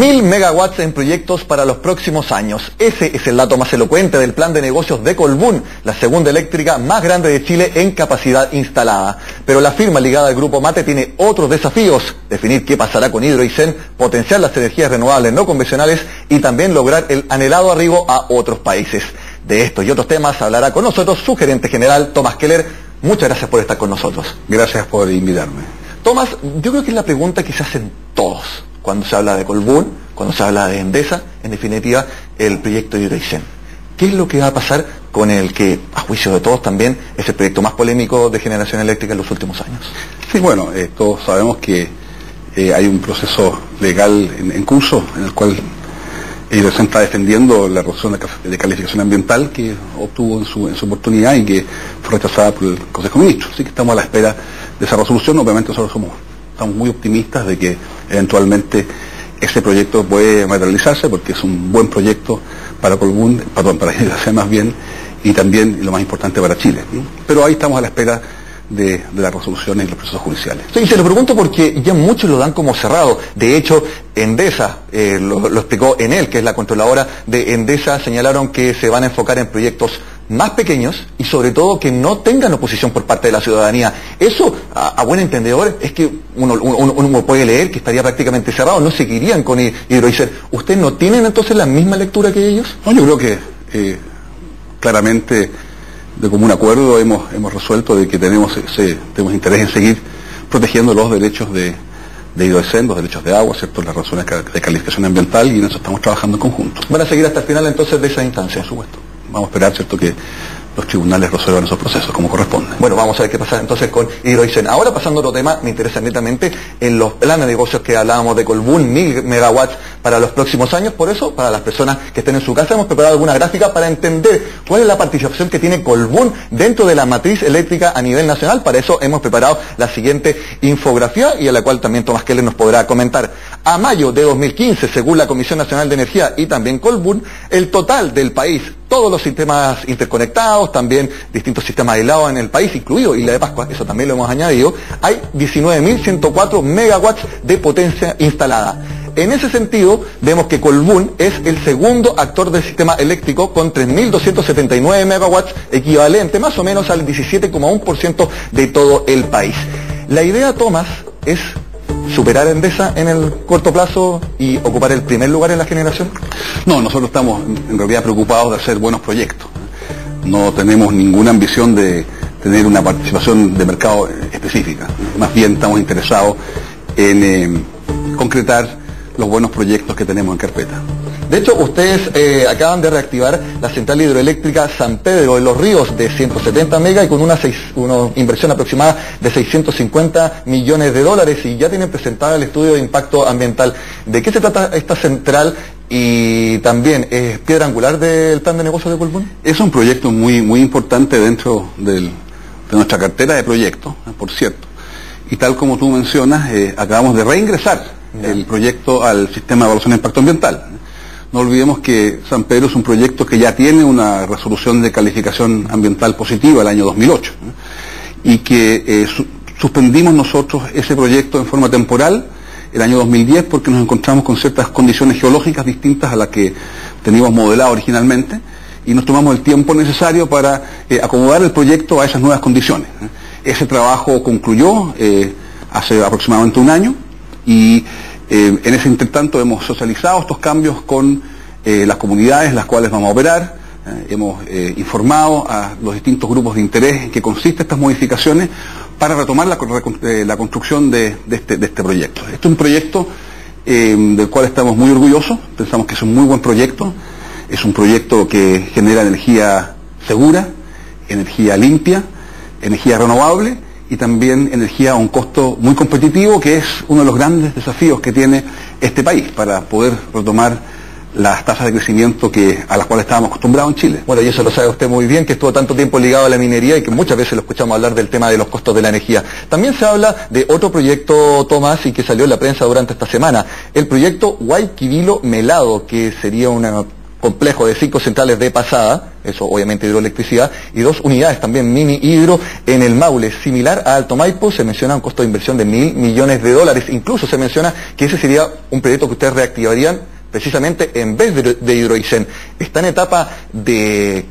Mil megawatts en proyectos para los próximos años. Ese es el dato más elocuente del plan de negocios de Colbún, la segunda eléctrica más grande de Chile en capacidad instalada. Pero la firma ligada al grupo Mate tiene otros desafíos, definir qué pasará con Hidro y Zen, potenciar las energías renovables no convencionales y también lograr el anhelado arribo a otros países. De estos y otros temas hablará con nosotros su gerente general, Tomás Keller. Muchas gracias por estar con nosotros. Gracias por invitarme. Tomás, yo creo que es la pregunta que se hacen todos cuando se habla de Colbún, cuando se habla de Endesa, en definitiva, el proyecto de Hidroicén. ¿Qué es lo que va a pasar con el que, a juicio de todos también, es el proyecto más polémico de generación eléctrica en los últimos años? Sí, bueno, eh, todos sabemos que eh, hay un proceso legal en curso en el cual Hidroicén está defendiendo la resolución de, calificación ambiental que obtuvo en su, en su oportunidad y que fue rechazada por el Consejo de Ministros. Así que estamos a la espera de esa resolución. Obviamente nosotros somos, estamos muy optimistas de que eventualmente ese proyecto puede materializarse porque es un buen proyecto para Colbún, perdón, para Hidroicén más bien, y también, y lo más importante, para Chile. Pero ahí estamos a la espera de, de, las resoluciones y los procesos judiciales. Sí, se lo pregunto porque ya muchos lo dan como cerrado. De hecho, Endesa, eh, lo, lo, explicó Enel, que es la controladora de Endesa, señalaron que se van a enfocar en proyectos más pequeños y sobre todo que no tengan oposición por parte de la ciudadanía. Eso, a, a buen entendedor, es que uno, uno, uno, puede leer que estaría prácticamente cerrado, no seguirían con Hidroicer. ¿Ustedes no tienen entonces la misma lectura que ellos? No, yo creo que eh, claramente de común acuerdo hemos, hemos resuelto de que tenemos, ese, tenemos interés en seguir protegiendo los derechos de, de Hidroesen, los derechos de agua, ¿cierto? las razones de calificación ambiental y en eso estamos trabajando en conjunto. ¿Van a seguir hasta el final entonces de esa instancia? Por supuesto. Vamos a esperar, ¿cierto?, que los tribunales resuelvan esos procesos como corresponde. Bueno, vamos a ver qué pasa entonces con Hidroicen. Ahora pasando a otro tema, me interesa netamente en los planes de negocios que hablábamos de Colbún, mil megawatts para los próximos años. Por eso, para las personas que estén en su casa, hemos preparado alguna gráfica para entender cuál es la participación que tiene Colbún dentro de la matriz eléctrica a nivel nacional. Para eso hemos preparado la siguiente infografía y a la cual también Tomás Keller nos podrá comentar. A mayo de 2015, según la Comisión Nacional de Energía y también Colbún, el total del país todos los sistemas interconectados, también distintos sistemas aislados en el país, incluido Isla de Pascua, eso también lo hemos añadido, hay 19.104 megawatts de potencia instalada. En ese sentido, vemos que Colbún es el segundo actor del sistema eléctrico con 3.279 megawatts, equivalente más o menos al 17,1% de todo el país. La idea, Tomás, es superar a Endesa en el corto plazo y ocupar el primer lugar en la generación? No, nosotros estamos en realidad preocupados de hacer buenos proyectos. No tenemos ninguna ambición de tener una participación de mercado específica. Más bien estamos interesados en eh, concretar los buenos proyectos que tenemos en carpeta. De hecho, ustedes eh, acaban de reactivar la central hidroeléctrica San Pedro de los Ríos de 170 megas y con una, seis, una, inversión aproximada de 650 millones de dólares y ya tienen presentado el estudio de impacto ambiental. ¿De qué se trata esta central y también es piedra angular del plan de negocio de Colbún? Es un proyecto muy, muy importante dentro del, de nuestra cartera de proyectos, por cierto. Y tal como tú mencionas, eh, acabamos de reingresar ya. el proyecto al sistema de evaluación de impacto ambiental. No olvidemos que San Pedro es un proyecto que ya tiene una resolución de calificación ambiental positiva el año 2008 ¿no? y que eh, su suspendimos nosotros ese proyecto en forma temporal el año 2010 porque nos encontramos con ciertas condiciones geológicas distintas a las que teníamos modelado originalmente y nos tomamos el tiempo necesario para eh, acomodar el proyecto a esas nuevas condiciones. ¿eh? Ese trabajo concluyó eh, hace aproximadamente un año y eh, en ese intertanto hemos socializado estos cambios con eh, las comunidades en las cuales vamos a operar, eh, hemos informado a los distintos grupos de interés en que consisten estas modificaciones para retomar la, construcción de, de, este, de, este, proyecto. Este es un proyecto del cual estamos muy orgullosos, pensamos que es un muy buen proyecto, es un proyecto que genera energía segura, energía limpia, energía renovable, y también energía a un costo muy competitivo, que es uno de los grandes desafíos que tiene este país para poder retomar las tasas de crecimiento que, a las cuales estábamos acostumbrados en Chile. Bueno, y eso lo sabe usted muy bien, que estuvo tanto tiempo ligado a la minería y que muchas veces lo escuchamos hablar del tema de los costos de la energía. También se habla de otro proyecto, Tomás, y que salió en la prensa durante esta semana, el proyecto Guayquivilo Melado, que sería un complejo de cinco centrales de pasada, eso obviamente hidroelectricidad, y dos unidades también mini hidro en el Maule, similar a Alto Maipo, se menciona un costo de inversión de mil millones de dólares, incluso se menciona que ese sería un proyecto que ustedes reactivarían precisamente en vez de, de Hidroicen. ¿Está en etapa de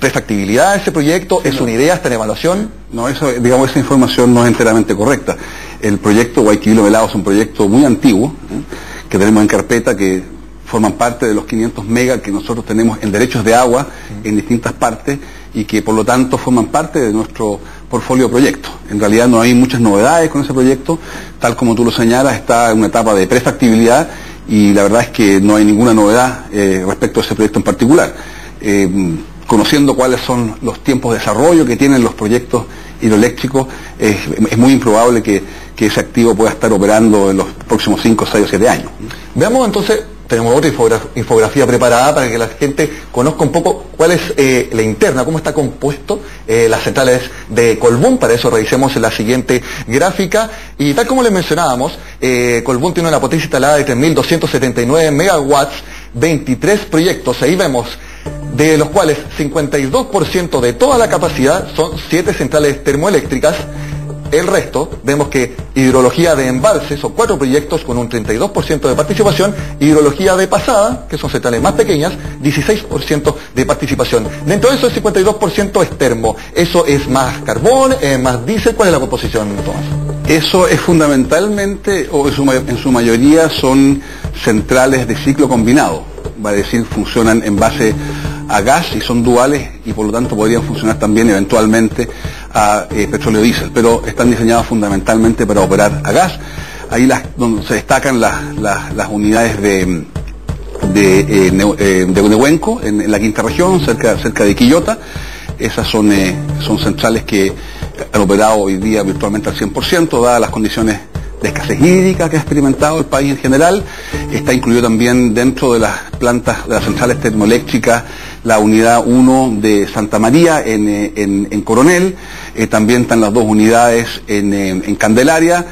prefactibilidad ese proyecto? ¿Es una idea? ¿Está en evaluación? No, eso, digamos, esa información no es enteramente correcta. El proyecto Guayquilo Velado es un proyecto muy antiguo, ¿eh? que tenemos en carpeta, que forman parte de los 500 megas que nosotros tenemos en derechos de agua en distintas partes y que por lo tanto forman parte de nuestro portfolio de proyectos. En realidad no hay muchas novedades con ese proyecto, tal como tú lo señalas, está en una etapa de prefactibilidad y la verdad es que no hay ninguna novedad eh, respecto a ese proyecto en particular. Eh, conociendo cuáles son los tiempos de desarrollo que tienen los proyectos hidroeléctricos, es, muy improbable que, que, ese activo pueda estar operando en los próximos 5, 6 o 7 años. Veamos entonces, tenemos otra infografía preparada para que la gente conozca un poco cuál es eh, la interna, cómo está compuesto eh, las centrales de Colbún. Para eso revisemos la siguiente gráfica. Y tal como les mencionábamos, eh, Colbún tiene una potencia instalada de 3.279 megawatts, 23 proyectos. Ahí vemos de los cuales 52% de toda la capacidad son 7 centrales termoeléctricas. El resto, vemos que hidrología de embalse son cuatro proyectos con un 32% de participación, hidrología de pasada, que son centrales más pequeñas, 16% de participación. Dentro de eso el 52% es termo. ¿Eso es más carbón, más diésel? ¿Cuál es la composición, Tomás? Eso es fundamentalmente, o en su, en su mayoría son centrales de ciclo combinado, va a decir, funcionan en base a gas y son duales y por lo tanto podrían funcionar también eventualmente a eh, petróleo diésel, pero están diseñados fundamentalmente para operar a gas. Ahí las, donde se destacan las, las, las unidades de, de, eh, de, de Huenco, en, en, la quinta región, cerca, cerca de Quillota. Esas son, eh, son centrales que han operado hoy día virtualmente al 100%, dadas las condiciones de escasez hídrica que ha experimentado el país en general. Está incluido también dentro de las plantas, de las centrales termoeléctricas, la unidad 1 de Santa María en, en, en Coronel. Eh, también están las dos unidades en, en, Candelaria,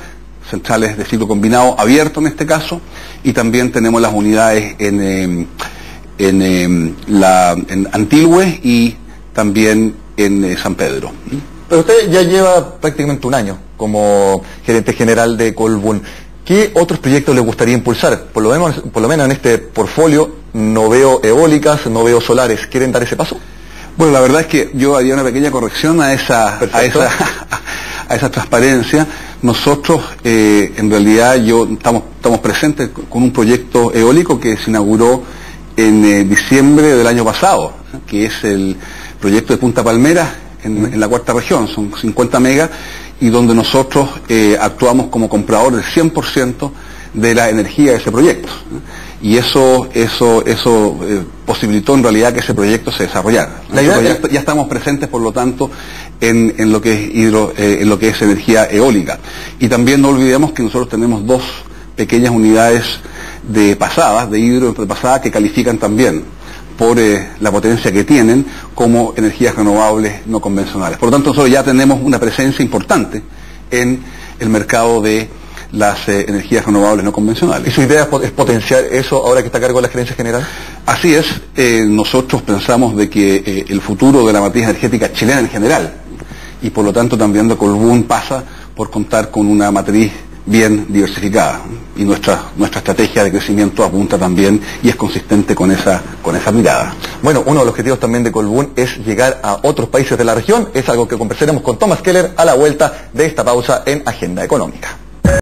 centrales de ciclo combinado abierto en este caso. Y también tenemos las unidades en, en, la, en Antilue y también en eh, San Pedro. Pero usted ya lleva prácticamente un año como gerente general de Colbún. ¿Qué otros proyectos le gustaría impulsar? Por lo, menos, por lo menos en este portfolio no veo eólicas, no veo solares. ¿Quieren dar ese paso? Bueno, la verdad es que yo haría una pequeña corrección a esa, a esa, a esa transparencia. Nosotros, eh, en realidad, yo estamos, estamos presentes con un proyecto eólico que se inauguró en eh, diciembre del año pasado, que es el proyecto de Punta Palmera en, en la cuarta región, son 50 megas y donde nosotros eh, actuamos como comprador del 100% de la energía de ese proyecto. Y eso, eso, eso eh, posibilitó en realidad que ese proyecto se desarrollara. La idea ya, ya, estamos presentes, por lo tanto, en, en lo que es hidro, eh, en lo que es energía eólica. Y también no olvidemos que nosotros tenemos dos pequeñas unidades de pasadas, de hidro de pasada, que califican también por eh, la potencia que tienen como energías renovables no convencionales. Por lo tanto, nosotros ya tenemos una presencia importante en el mercado de las eh, energías renovables no convencionales. ¿Y su idea es potenciar eso ahora que está a cargo de la gerencia general? Así es, eh, nosotros pensamos de que eh, el futuro de la matriz energética chilena en general, y por lo tanto también de Colbún pasa por contar con una matriz bien diversificada y nuestra nuestra estrategia de crecimiento apunta también y es consistente con esa con esa mirada. Bueno, uno de los objetivos también de Colbún es llegar a otros países de la región, es algo que conversaremos con Thomas Keller a la vuelta de esta pausa en Agenda Económica.